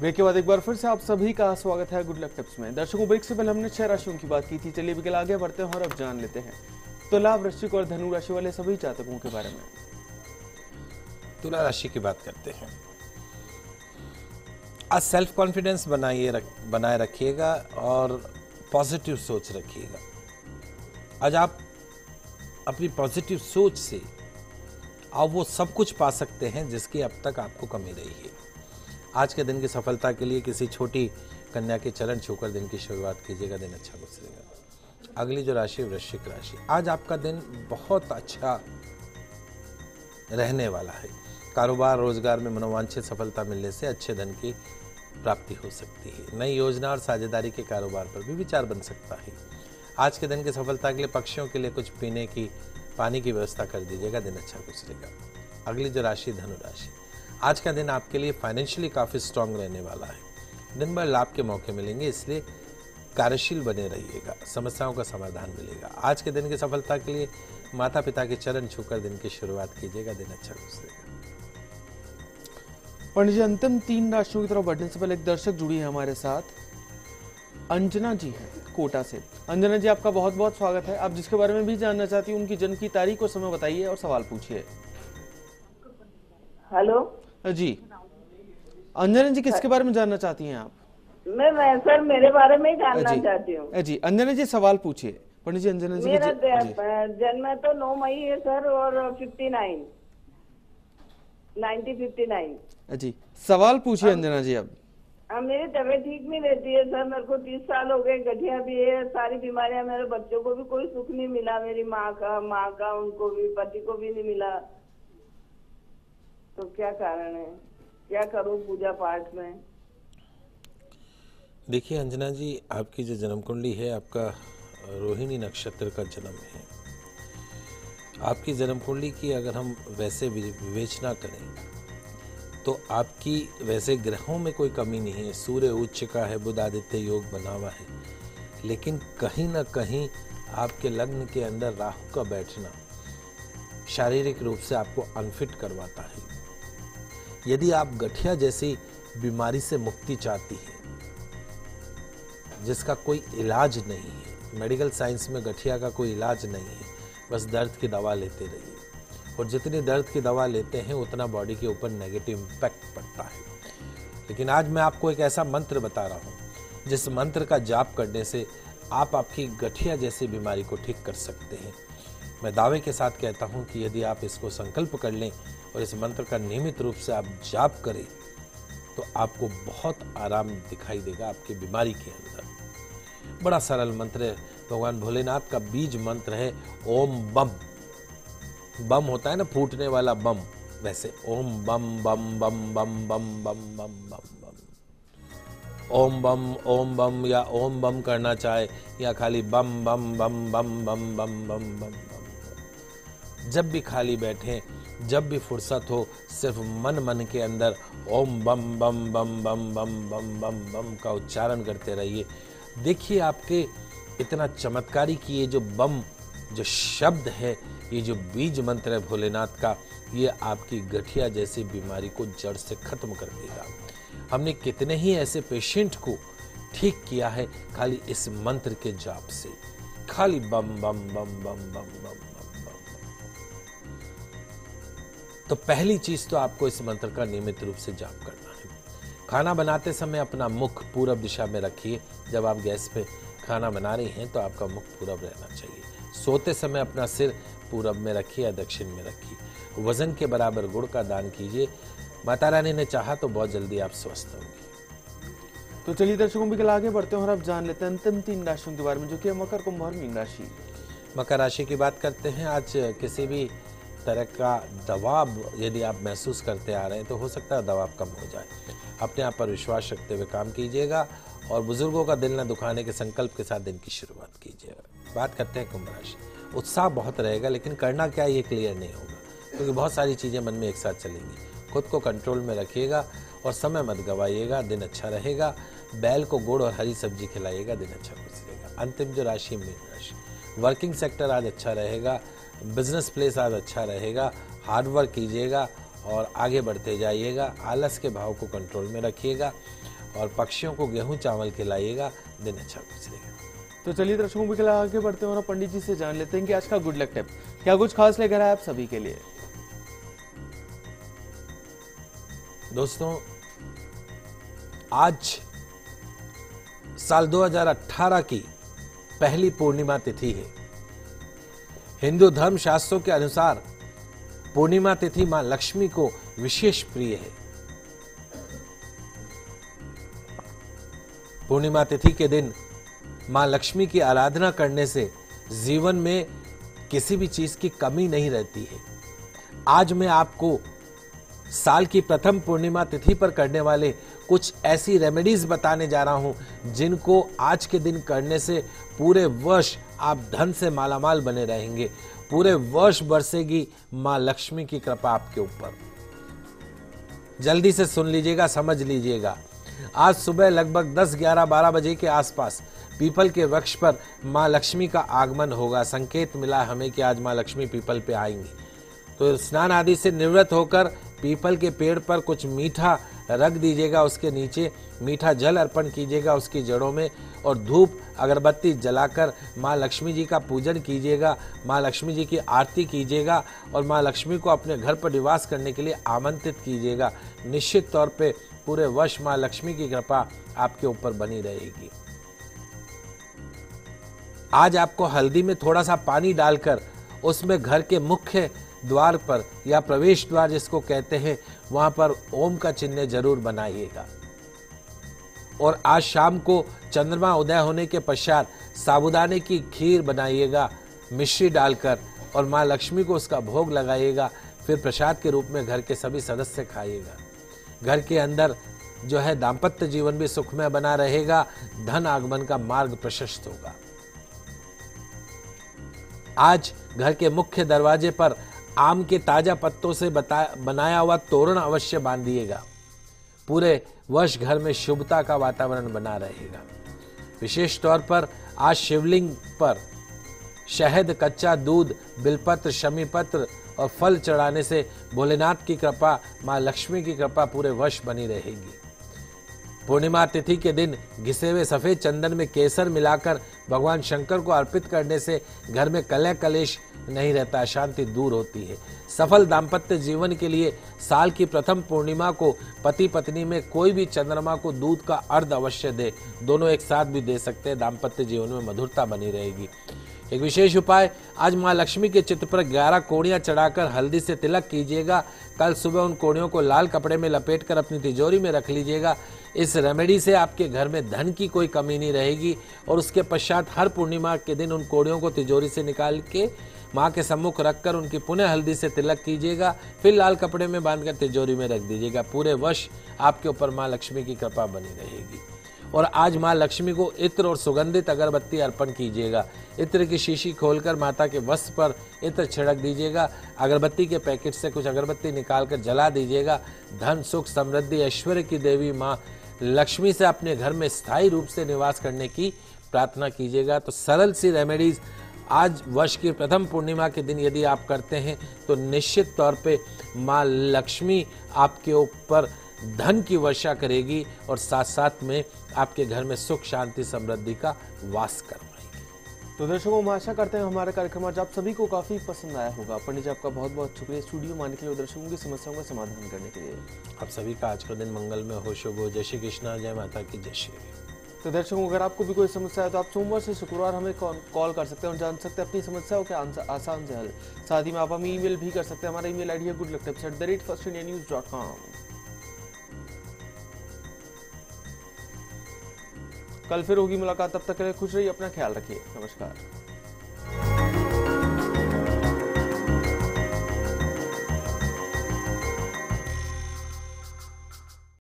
Break के बाद एक बार फिर से आप सभी का स्वागत है गुड लक टिप्स में। दर्शकों ब्रेक से पहले हमने छह राशियों की बात की थी। चलिए बिकल आगे बढ़ते हैं और अब जान लेते हैं। तुला वृश्चिक और धनु राशि वाले सभी जातकों के बारे में। तुला राशि की बात करते हैं। आज सेल्फ कॉन्फिडेंस बनाइए रख, बनाए रखिएगा और पॉजिटिव सोच रखिएगा। आज आप अपनी पॉजिटिव सोच से आप वो सब कुछ पा सकते हैं जिसकी अब तक आपको कमी रही है। आज के दिन की सफलता के लिए किसी छोटी कन्या के चरण छूकर दिन की शुरुआत कीजिएगा, दिन अच्छा गुजरेगा। अगली जो राशि, वृश्चिक राशि। आज आपका दिन बहुत अच्छा रहने वाला है। कारोबार, रोज़गार में मनोवांछित सफलता मिलने से अच्छे धन की प्राप्ति हो सकती है। नई योजना और साझेदारी के कारोबार पर भी विचार बन सकता है। आज के दिन की सफलता के लिए पक्षियों के लिए कुछ पीने की, पानी की व्यवस्था कर दीजिएगा, दिन अच्छा गुजरेगा। अगली जो राशि धनु राशि आज का दिन आपके लिए फाइनेंशियली काफ़ी स्ट्रांग रहने वाला है। दिन भर लाभ के मौके मिलेंगे इसलिए कार्यशील बने रहिएगा समस्याओं का समाधान मिलेगा। आज के दिन की सफलता के लिए माता पिता के चरण छूकर दिन की शुरुआत कीजिएगा दिन अच्छा गुजरेगा। पंडित जी अंतिम तीन राशियों की तरफ़ बढ़ने से पहले एक दर्शक जुड़ी है हमारे साथ। अंजना जी है कोटा से। अंजना जी आपका बहुत बहुत स्वागत है। आप जिसके बारे में भी जानना चाहती हूँ उनकी जन्म की तारीख और समय बताइए और सवाल पूछिए। हेलो। जी। अंजना जी किसके बारे में जानना चाहती हैं आप? मैं मैं सर मेरे बारे में ही जानना जी। चाहती हूँ। जी। अंजना जी सवाल पूछिए। पंडित जी अंजना जी मेरा जन्म तो नौ मई है सर और fifty nine. Ninety fifty nine. जी। सवाल पूछिए अंजना जी अब। अब मेरी तबीयत ठीक नहीं रहती है सर। मेरे को तीस साल हो गए गठिया भी है सारी बीमारियाँ मेरे बच्चों को भी कोई सुख नहीं मिला मेरी माँ का माँ का उनको भी पति को भी नहीं मिला। तो क्या कारण है? क्या करूँ पूजा पाठ में? देखिए, अंजना जी, आपकी जो जन्म कुंडली है, आपका रोहिणी नक्षत्र का जन्म है। आपकी जन्म कुंडली की अगर हम वैसे विवेचना करें तो आपकी वैसे ग्रहों में कोई कमी नहीं है। सूर्य उच्च का है बुध आदित्य योग बना हुआ है। लेकिन कहीं ना कहीं आपके लग्न के अंदर राहु का बैठना शारीरिक रूप से आपको अनफिट करवाता है। यदि आप गठिया जैसी बीमारी से मुक्ति चाहती हैं, जिसका कोई इलाज नहीं है, मेडिकल साइंस में गठिया का कोई इलाज नहीं है, बस दर्द की दवा लेते रहिए। और जितनी दर्द की दवा लेते हैं, उतना बॉडी के ऊपर नेगेटिव इम्पैक्ट पड़ता है। लेकिन आज मैं आपको एक ऐसा मंत्र बता रहा हूँ, जिस मंत्र का जाप करने से आप आपकी गठिया जैसी बीमारी को ठीक कर सकते हैं। मैं दावे के साथ कहता हूँ कि यदि आप इसको संकल्प कर लें और इस मंत्र का नियमित रूप से आप जाप करें तो आपको बहुत आराम दिखाई देगा आपकी बीमारी के अंदर बड़ा सरल मंत्र है भगवान भोलेनाथ का बीज मंत्र है ओम बम बम होता है ना फूटने वाला बम वैसे ओम बम बम बम बम बम बम बम बम बम ओम बम ओम बम या ओम बम करना चाहे या खाली बम बम बम बम बम बम बम बम बम जब भी खाली बैठे जब भी फुर्सत हो सिर्फ़ मन मन के अंदर ओम बम बम बम बम बम बम बम बम का उच्चारण करते रहिए देखिए आपके इतना चमत्कारी कि ये जो बम जो शब्द है ये जो बीज मंत्र है भोलेनाथ का ये आपकी गठिया जैसी बीमारी को जड़ से खत्म कर देगा हमने कितने ही ऐसे पेशेंट को ठीक किया है खाली इस मंत्र के जाप से खाली बम बम बम बम बम बम बम तो पहली चीज़ तो आपको इस मंत्र का नियमित रूप से जाप करना है। खाना बनाते समय अपना मुख पूरब दिशा में रखिए। जब आप गैस पे खाना बना रही हैं तो आपका मुख पूरब रहना चाहिए। सोते समय अपना सिर पूरब में रखिए या दक्षिण में रखिए। वज़न के बराबर गुड़ का दान कीजिए। माता रानी ने चाहा तो बहुत जल्दी आप स्वस्थ होंगे। तो चलिए दर्शकों बिकल आगे बढ़ते हैं और अब जान लेते हैं अंतिम तीन राशियों के बारे में जो कि मकर कुंभ और मीन राशि। मकर राशि की बात करते हैं। आज किसी भी तरह का दबाव यदि आप महसूस करते आ रहे हैं तो हो सकता है दबाव कम हो जाए। अपने आप पर विश्वास रखते हुए काम कीजिएगा और बुज़ुर्गों का दिल न दुखाने के संकल्प के साथ दिन की शुरुआत कीजिएगा। बात करते हैं कुंभ राशि। उत्साह बहुत रहेगा, लेकिन करना क्या ये क्लियर नहीं होगा, क्योंकि बहुत सारी चीज़ें मन में एक साथ चलेंगी। खुद को कंट्रोल में रखिएगा और समय मत गवाइएगा, दिन अच्छा रहेगा। बैल को गुड़ और हरी सब्ज़ी खिलाइएगा, दिन अच्छा गुजरेगा। अंतिम जो राशि मीन राशि। वर्किंग सेक्टर आज अच्छा रहेगा बिज़नेस प्लेस आज अच्छा रहेगा हार्ड वर्क कीजिएगा और आगे बढ़ते जाइएगा आलस के भाव को कंट्रोल में रखिएगा और पक्षियों को गेहूँ चावल खिलाइएगा दिन अच्छा गुजरेगा। तो चलिए दर्शकों भी खिला आगे बढ़ते हैं और पंडित जी से जान लेते हैं कि आज का गुड लक टिप क्या कुछ खास लेकर आए आप सभी के लिए? दोस्तों आज साल 2018 की पहली पूर्णिमा तिथि है। हिंदू धर्म शास्त्रों के अनुसार पूर्णिमा तिथि माँ लक्ष्मी को विशेष प्रिय है। पूर्णिमा तिथि के दिन माँ लक्ष्मी की आराधना करने से जीवन में किसी भी चीज़ की कमी नहीं रहती है। आज मैं आपको साल की प्रथम पूर्णिमा तिथि पर करने वाले कुछ ऐसी रेमेडीज बताने जा रहा हूँ जिनको आज के दिन करने से पूरे वर्ष आप धन से मालामाल बने रहेंगे। पूरे वर्ष बरसेगी माँ लक्ष्मी की कृपा आपके ऊपर। जल्दी से सुन लीजिएगा समझ लीजिएगा। आज सुबह लगभग 10, 11, 12 बजे के आसपास पीपल के वृक्ष पर माँ लक्ष्मी का आगमन होगा। संकेत मिला हमें कि आज माँ लक्ष्मी पीपल पे आएँगी। तो स्नान आदि से निवृत्त होकर पीपल के पेड़ पर कुछ मीठा रख दीजिएगा उसके नीचे, मीठा जल अर्पण कीजिएगा उसकी जड़ों में, और धूप, अगरबत्ती जलाकर माँ लक्ष्मी जी का पूजन कीजिएगा, माँ लक्ष्मी जी की आरती कीजिएगा, और माँ लक्ष्मी को अपने घर पर निवास करने के लिए आमंत्रित कीजिएगा। निश्चित तौर पे पूरे वर्ष माँ लक्ष्मी की कृपा आपके ऊपर बनी रहेगी। आज आपको हल्दी में थोड़ा सा पानी डालकर, उसमें घर के मुख्य द्वार पर या प्रवेश द्वार जिसको कहते हैं, वहाँ पर ओम का चिन्ह ज़रूर बनाइएगा। और आज शाम को चंद्रमा उदय होने के पश्चात साबुदाने की खीर बनाइएगा, मिश्री डालकर, और माँ लक्ष्मी को उसका भोग लगाइएगा, फिर प्रसाद के रूप में घर के सभी सदस्य खाइएगा। घर के अंदर जो है दाम्पत्य जीवन भी सुखमय बना रहेगा, धन आगमन का मार्ग प्रशस्त होगा। आज घर के मुख्य दरवाजे पर आम के ताज़ा पत्तों से बनाया हुआ तोरण अवश्य बांधिएगा पूरे वर्ष घर में शुभता का वातावरण बना रहेगा। विशेष तौर पर आज शिवलिंग पर शहद, कच्चा दूध, बिलपत्र, शमीपत्र और फल चढ़ाने से भोलेनाथ की कृपा, माँ लक्ष्मी की कृपा पूरे वर्ष बनी रहेगी। पूर्णिमा तिथि के दिन घिसे हुए सफ़ेद चंदन में केसर मिलाकर भगवान शंकर को अर्पित करने से घर में कलह कलेश नहीं रहता, शांति दूर होती है। सफल दाम्पत्य जीवन के लिए साल की प्रथम पूर्णिमा को पति पत्नी में कोई भी चंद्रमा को दूध का अर्ध अवश्य दे। दोनों एक साथ भी दे सकते हैं, दाम्पत्य जीवन में मधुरता बनी रहेगी। एक विशेष उपाय, आज माँ लक्ष्मी के चित्र पर ग्यारह कोड़ियाँ चढ़ाकर हल्दी से तिलक कीजिएगा। कल सुबह उन कोड़ियों को लाल कपड़े में लपेटकर अपनी तिजोरी में रख लीजिएगा। इस रेमेडी से आपके घर में धन की कोई कमी नहीं रहेगी और उसके पश्चात हर पूर्णिमा के दिन उन कोड़ियों को तिजोरी से निकाल के माँ के सम्मुख रखकर उनकी पुनः हल्दी से तिलक कीजिएगा। फिर लाल कपड़े में बांधकर तिजोरी में रख दीजिएगा। पूरे वर्ष आपके ऊपर माँ लक्ष्मी की कृपा बनी रहेगी। और आज माँ लक्ष्मी को इत्र और सुगंधित अगरबत्ती अर्पण कीजिएगा। इत्र की शीशी खोलकर माता के वस्त्र पर इत्र छिड़क दीजिएगा। अगरबत्ती के पैकेट से कुछ अगरबत्ती निकालकर जला दीजिएगा। धन, सुख, समृद्धि, ऐश्वर्य की देवी माँ लक्ष्मी से अपने घर में स्थायी रूप से निवास करने की प्रार्थना कीजिएगा। तो सरल सी रेमेडीज आज वर्ष की प्रथम पूर्णिमा के दिन यदि आप करते हैं तो निश्चित तौर पे माँ लक्ष्मी आपके ऊपर धन की वर्षा करेगी और साथ साथ में आपके घर में सुख शांति समृद्धि का वास करवाएगी तो दर्शकों हम आशा करते हैं हमारा कार्यक्रम आज आप सभी को काफ़ी पसंद आया होगा। पंडित जी आपका बहुत बहुत शुक्रिया स्टूडियो मानने के लिए दर्शकों की समस्याओं का समाधान करने के लिए। आप सभी का आज का दिन मंगल में हो शुभ हो। जय श्री कृष्णा जय माता की जय श्री तो दर्शकों अगर आपको भी कोई समस्या है तो आप सोमवार से शुक्रवार हमें कॉल कर सकते हैं और जान सकते हैं अपनी समस्याओं के आसान से हल। साथ ही में आप हमें ईमेल भी कर सकते हैं। हमारा ईमेल आईडी है good luck at the rate first India news dot com. कल फिर होगी मुलाकात तब तक के लिए खुश रहिए अपना ख्याल रखिए। नमस्कार।